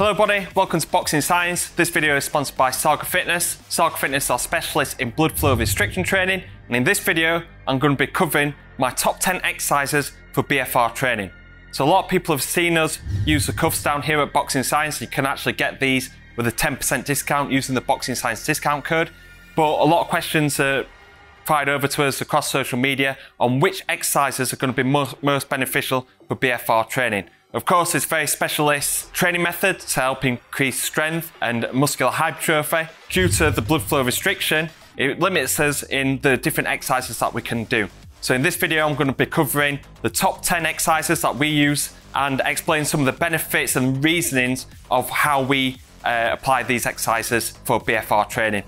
Hello buddy, welcome to Boxing Science. This video is sponsored by Saga Fitness. Saga Fitness are specialists in blood flow restriction training and in this video I'm going to be covering my top 10 exercises for BFR training. So a lot of people have seen us use the cuffs down here at Boxing Science. You can actually get these with a 10% discount using the Boxing Science discount code. But a lot of questions are fired over to us across social media on which exercises are going to be most, most beneficial for BFR training. Of course, it's very specialist training method to help increase strength and muscular hypertrophy. Due to the blood flow restriction, it limits us in the different exercises that we can do. So in this video, I'm going to be covering the top 10 exercises that we use and explain some of the benefits and reasonings of how we uh, apply these exercises for BFR training.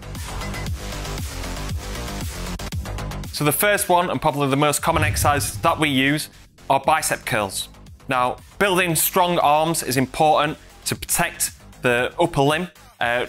So the first one, and probably the most common exercise that we use, are bicep curls. Now, building strong arms is important to protect the upper limb uh,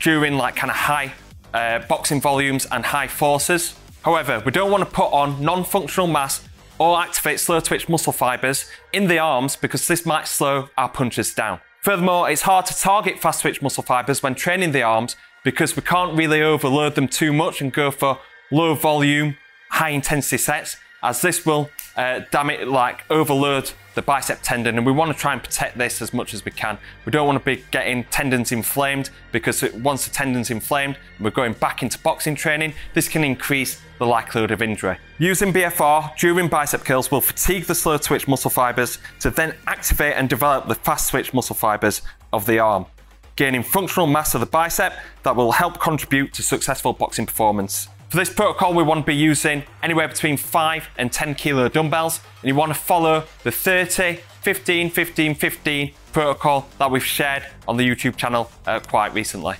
during like kind of high uh, boxing volumes and high forces. However, we don't want to put on non-functional mass or activate slow twitch muscle fibers in the arms because this might slow our punches down. Furthermore, it's hard to target fast twitch muscle fibers when training the arms because we can't really overload them too much and go for low volume, high intensity sets as this will uh, damage, like overload the bicep tendon and we want to try and protect this as much as we can. We don't want to be getting tendons inflamed because once the tendon's inflamed we're going back into boxing training, this can increase the likelihood of injury. Using BFR during bicep curls will fatigue the slow twitch muscle fibers to then activate and develop the fast twitch muscle fibers of the arm, gaining functional mass of the bicep that will help contribute to successful boxing performance. For this protocol, we want to be using anywhere between 5 and 10 kilo dumbbells, and you want to follow the 30, 15, 15, 15 protocol that we've shared on the YouTube channel uh, quite recently.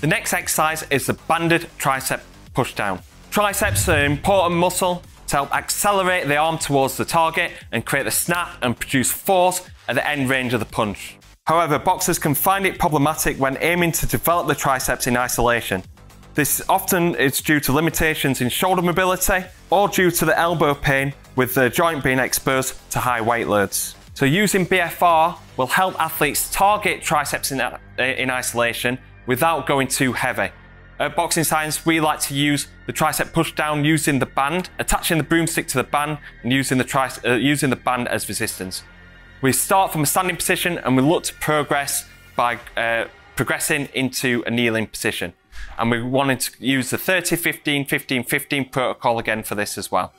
The next exercise is the banded tricep pushdown. Triceps are an important muscle to help accelerate the arm towards the target and create the snap and produce force at the end range of the punch. However, boxers can find it problematic when aiming to develop the triceps in isolation. This often is due to limitations in shoulder mobility or due to the elbow pain with the joint being exposed to high weight loads. So using BFR will help athletes target triceps in, in isolation without going too heavy. At Boxing Science, we like to use the tricep push down using the band, attaching the broomstick to the band and using the, uh, using the band as resistance. We start from a standing position and we look to progress by uh, progressing into a kneeling position and we wanted to use the 30, 15, 15, 15 protocol again for this as well.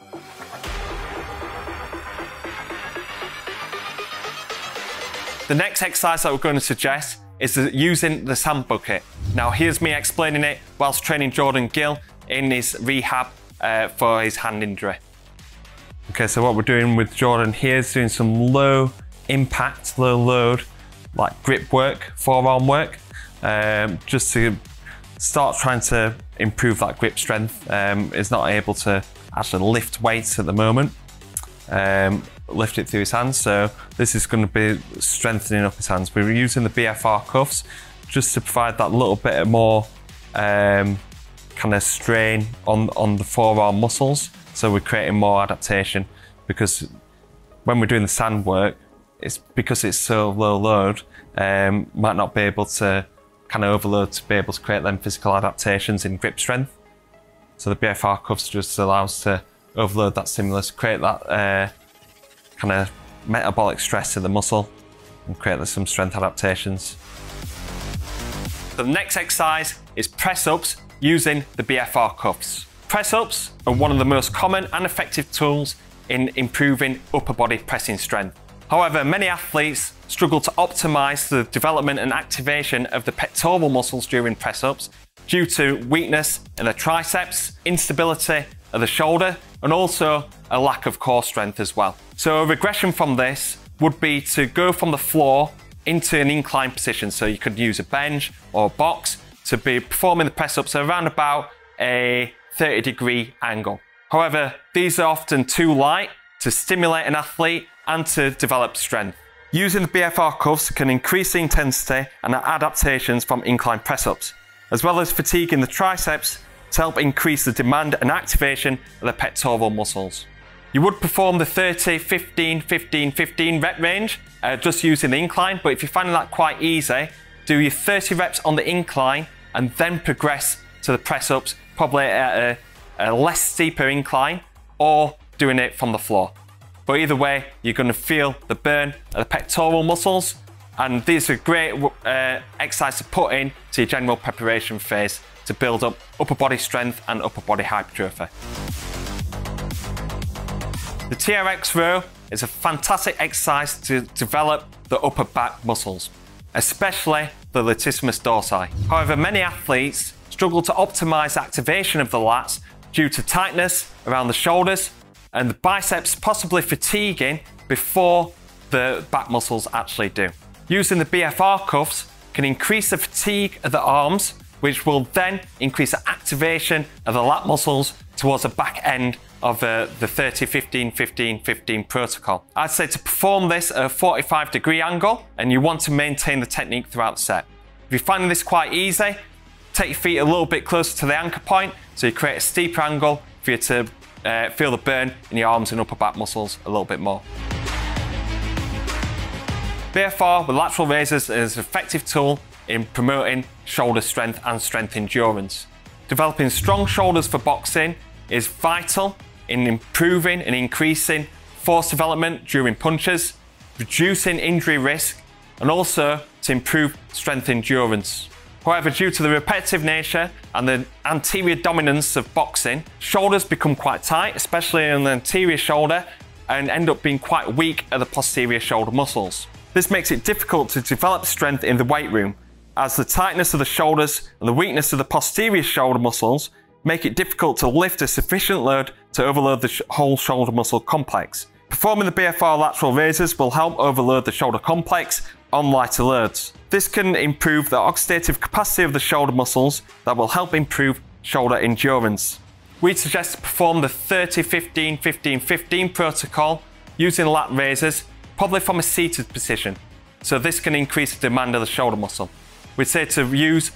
The next exercise that we're going to suggest is using the sand bucket. Now here's me explaining it whilst training Jordan Gill in his rehab uh, for his hand injury. Okay, so what we're doing with Jordan here is doing some low impact, low load, like grip work, forearm work, um, just to start trying to improve that grip strength. Um, is not able to actually lift weights at the moment, um, lift it through his hands. So this is going to be strengthening up his hands. We're using the BFR cuffs just to provide that little bit more um, kind of strain on, on the forearm muscles. So we're creating more adaptation because when we're doing the sand work, it's because it's so low load, um, might not be able to kind of overload to be able to create them physical adaptations in grip strength. So the BFR cuffs just allows to overload that stimulus, create that uh, kind of metabolic stress to the muscle and create some strength adaptations. The next exercise is press ups using the BFR cuffs. Press ups are one of the most common and effective tools in improving upper body pressing strength. However, many athletes struggle to optimize the development and activation of the pectoral muscles during press ups due to weakness in the triceps, instability of the shoulder, and also a lack of core strength as well. So, a regression from this would be to go from the floor into an inclined position. So, you could use a bench or a box to be performing the press ups around about a 30 degree angle. However, these are often too light to stimulate an athlete and to develop strength. Using the BFR cuffs can increase the intensity and adaptations from incline press-ups, as well as fatiguing the triceps to help increase the demand and activation of the pectoral muscles. You would perform the 30, 15, 15, 15 rep range uh, just using the incline, but if you're finding that quite easy, do your 30 reps on the incline and then progress to the press ups, probably at a, a less steeper incline or doing it from the floor. But either way, you're going to feel the burn of the pectoral muscles, and these are great uh, exercise to put in to your general preparation phase to build up upper body strength and upper body hypertrophy. The TRX row is a fantastic exercise to develop the upper back muscles, especially the latissimus dorsi. However, many athletes struggle to optimize activation of the lats due to tightness around the shoulders and the biceps possibly fatiguing before the back muscles actually do. Using the BFR cuffs can increase the fatigue of the arms, which will then increase the activation of the lat muscles towards the back end of uh, the 30, 15, 15, 15 protocol. I'd say to perform this at a 45 degree angle and you want to maintain the technique throughout the set. If you're finding this quite easy, take your feet a little bit closer to the anchor point so you create a steeper angle for you to uh, feel the burn in your arms and upper back muscles a little bit more. BFR with lateral raises is an effective tool in promoting shoulder strength and strength endurance. Developing strong shoulders for boxing is vital in improving and increasing force development during punches, reducing injury risk, and also to improve strength endurance. However, due to the repetitive nature and the anterior dominance of boxing, shoulders become quite tight, especially in the anterior shoulder, and end up being quite weak at the posterior shoulder muscles. This makes it difficult to develop strength in the weight room, as the tightness of the shoulders and the weakness of the posterior shoulder muscles make it difficult to lift a sufficient load to overload the sh whole shoulder muscle complex. Performing the BFR lateral raises will help overload the shoulder complex on lighter loads. This can improve the oxidative capacity of the shoulder muscles that will help improve shoulder endurance. We'd suggest to perform the 30 15 15 15 protocol using lat raises, probably from a seated position. So this can increase the demand of the shoulder muscle. We'd say to use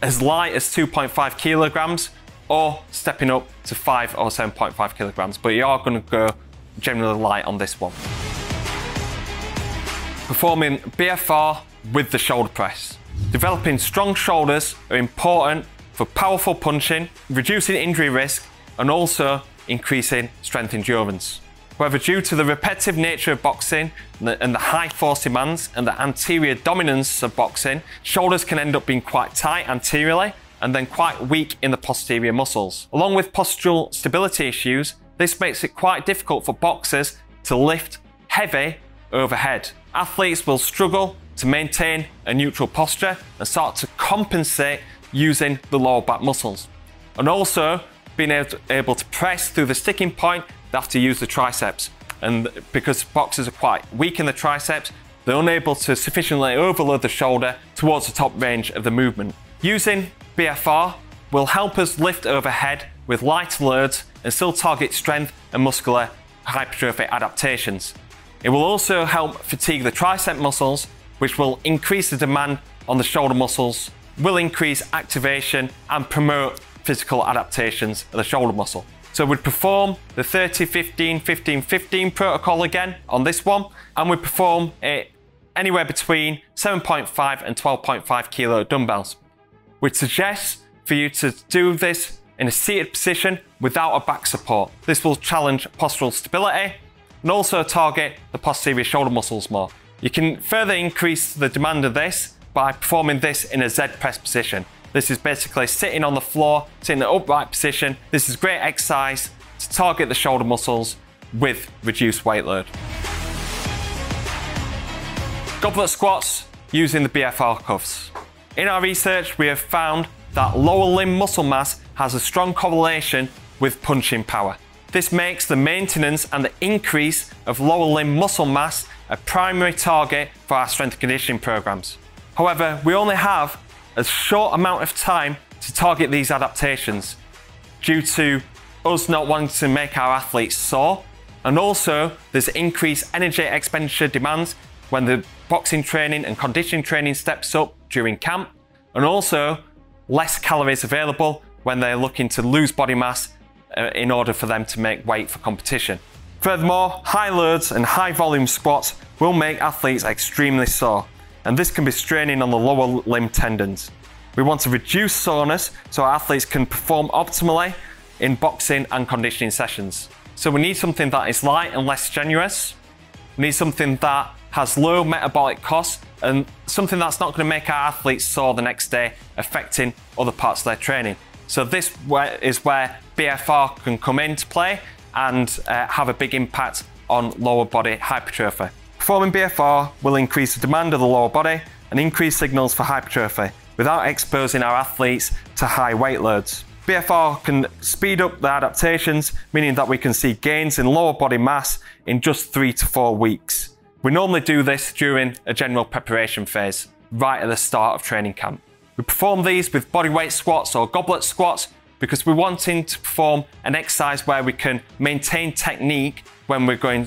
as light as 2.5 kilograms or stepping up to 5 or 7.5 kilograms, but you are going to go generally light on this one. Performing BFR with the shoulder press. Developing strong shoulders are important for powerful punching, reducing injury risk, and also increasing strength endurance. However, due to the repetitive nature of boxing and the high force demands and the anterior dominance of boxing, shoulders can end up being quite tight anteriorly and then quite weak in the posterior muscles. Along with postural stability issues, this makes it quite difficult for boxers to lift heavy overhead. Athletes will struggle to maintain a neutral posture and start to compensate using the lower back muscles. And also, being able to press through the sticking point, they have to use the triceps. And because boxers are quite weak in the triceps, they're unable to sufficiently overload the shoulder towards the top range of the movement. Using BFR will help us lift overhead with light loads and still target strength and muscular hypertrophy adaptations. It will also help fatigue the tricep muscles, which will increase the demand on the shoulder muscles, will increase activation and promote physical adaptations of the shoulder muscle. So we'd perform the 30, 15, 15, 15 protocol again on this one, and we perform it anywhere between 7.5 and 12.5 kilo dumbbells. We'd suggest for you to do this in a seated position without a back support. This will challenge postural stability and also target the posterior shoulder muscles more. You can further increase the demand of this by performing this in a Z press position. This is basically sitting on the floor, sitting in an upright position. This is great exercise to target the shoulder muscles with reduced weight load. Goblet squats using the BFR cuffs. In our research, we have found that lower limb muscle mass has a strong correlation with punching power. This makes the maintenance and the increase of lower limb muscle mass a primary target for our strength conditioning programs. However, we only have a short amount of time to target these adaptations due to us not wanting to make our athletes sore and also there's increased energy expenditure demands when the boxing training and conditioning training steps up during camp, and also less calories available when they're looking to lose body mass Uh, in order for them to make weight for competition. Furthermore, high loads and high volume squats will make athletes extremely sore, and this can be straining on the lower limb tendons. We want to reduce soreness so our athletes can perform optimally in boxing and conditioning sessions. So we need something that is light and less strenuous. We need something that has low metabolic costs and something that's not going to make our athletes sore the next day, affecting other parts of their training. So this is where BFR can come into play and uh, have a big impact on lower body hypertrophy. Performing BFR will increase the demand of the lower body and increase signals for hypertrophy without exposing our athletes to high weight loads. BFR can speed up the adaptations, meaning that we can see gains in lower body mass in just three to four weeks. We normally do this during a general preparation phase, right at the start of training camp. We perform these with bodyweight squats or goblet squats because we're wanting to perform an exercise where we can maintain technique when we're going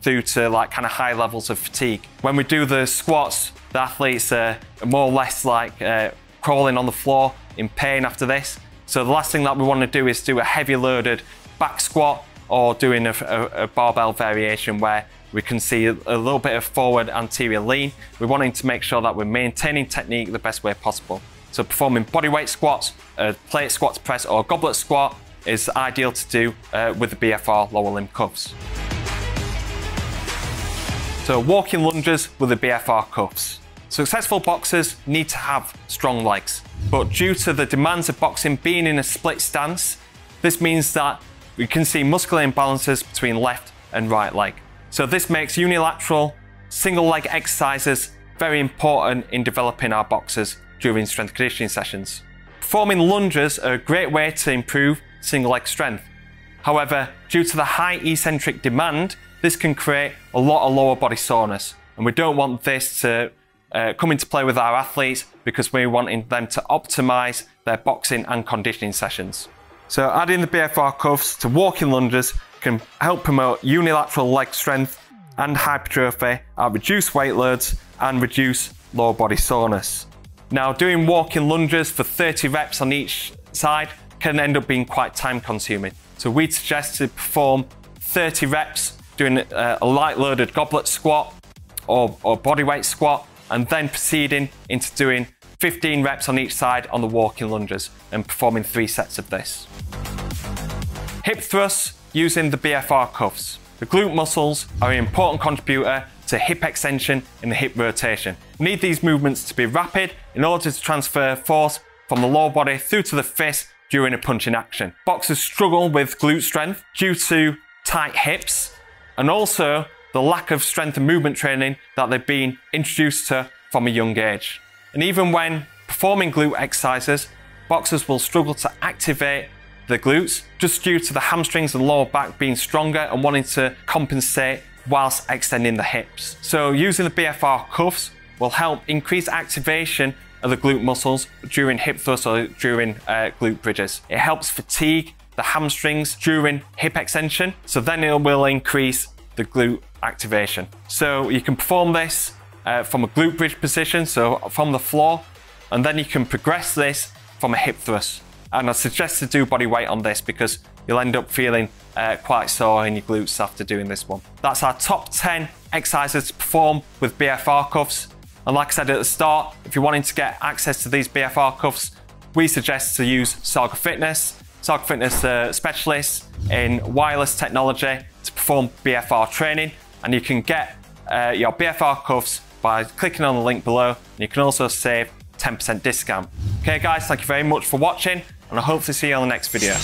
through to like kind of high levels of fatigue. When we do the squats, the athletes are more or less like uh, crawling on the floor in pain after this. So the last thing that we want to do is do a heavy loaded back squat or doing a, a, a barbell variation where we can see a, a little bit of forward anterior lean. We're wanting to make sure that we're maintaining technique the best way possible. So performing bodyweight squats, a plate squats press or goblet squat is ideal to do uh, with the BFR lower limb cuffs. So walking lunges with the BFR cuffs. Successful boxers need to have strong legs, but due to the demands of boxing being in a split stance, this means that we can see muscular imbalances between left and right leg. So this makes unilateral single leg exercises very important in developing our boxers during strength conditioning sessions. Performing lunges are a great way to improve single leg strength. However, due to the high eccentric demand, this can create a lot of lower body soreness. And we don't want this to uh, come into play with our athletes because we're wanting them to optimize their boxing and conditioning sessions. So adding the BFR cuffs to walking lunges can help promote unilateral leg strength and hypertrophy at reduced weight loads and reduce lower body soreness. Now, doing walking lunges for 30 reps on each side can end up being quite time consuming. So we'd suggest to perform 30 reps doing a, light loaded goblet squat or, or bodyweight squat, and then proceeding into doing 15 reps on each side on the walking lunges and performing three sets of this. Hip thrusts using the BFR cuffs. The glute muscles are an important contributor to hip extension and the hip rotation. Need these movements to be rapid in order to transfer force from the lower body through to the fist during a punching action. Boxers struggle with glute strength due to tight hips and also the lack of strength and movement training that they've been introduced to from a young age. And even when performing glute exercises, boxers will struggle to activate the glutes just due to the hamstrings and lower back being stronger and wanting to compensate whilst extending the hips. So using the BFR cuffs will help increase activation of the glute muscles during hip thrusts or during uh, glute bridges. It helps fatigue the hamstrings during hip extension, so then it will increase the glute activation. So you can perform this uh, from a glute bridge position, so from the floor, and then you can progress this from a hip thrust. And I suggest to do body weight on this because you'll end up feeling uh, quite sore in your glutes after doing this one. That's our top 10 exercises to perform with BFR cuffs. And like I said at the start, if you're wanting to get access to these BFR cuffs, we suggest to use Saga Fitness. Saga Fitness uh, specialists in wireless technology to perform BFR training. And you can get uh, your BFR cuffs by clicking on the link below. And you can also save 10% discount. Okay guys, thank you very much for watching and I hope to see you on the next video.